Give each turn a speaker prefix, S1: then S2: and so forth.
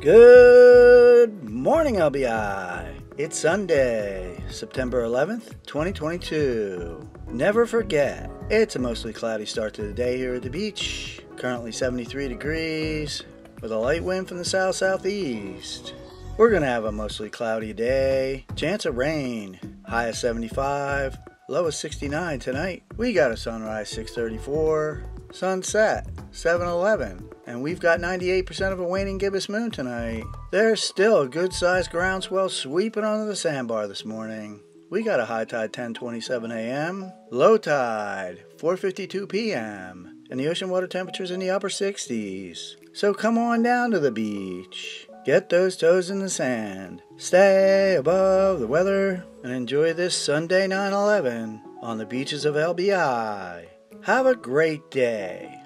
S1: Good morning, LBI. It's Sunday, September 11th, 2022. Never forget, it's a mostly cloudy start to the day here at the beach. Currently 73 degrees, with a light wind from the south southeast. We're gonna have a mostly cloudy day. Chance of rain. High of 75, low of 69 tonight. We got a sunrise 634, sunset 711, and we've got 98% of a waning gibbous moon tonight. There's still a good sized groundswell sweeping onto the sandbar this morning. We got a high tide 10:27 a.m., low tide 4:52 p.m., and the ocean water temperature's in the upper 60s. So come on down to the beach. Get those toes in the sand. Stay above the weather and enjoy this Sunday 9/11 on the beaches of LBI. Have a great day.